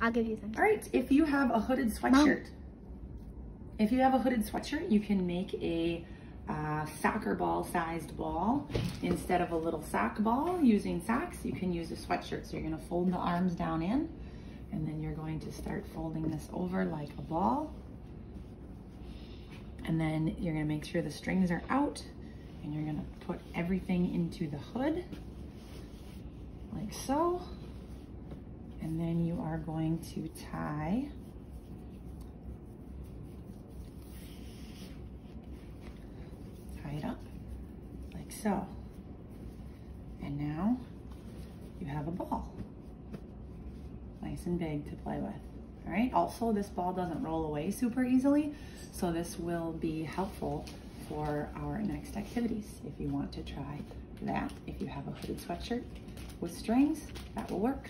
I'll give you some. All right, if you have a hooded sweatshirt, if you have a hooded sweatshirt, you can make a uh, soccer ball sized ball. Instead of a little sock ball using socks, you can use a sweatshirt. So you're gonna fold the arms down in and then you're going to start folding this over like a ball. And then you're gonna make sure the strings are out and you're gonna put everything into the hood like so. And then you are going to tie tie it up like so. And now you have a ball, nice and big to play with. All right, also this ball doesn't roll away super easily, so this will be helpful for our next activities. If you want to try that, if you have a hooded sweatshirt with strings, that will work.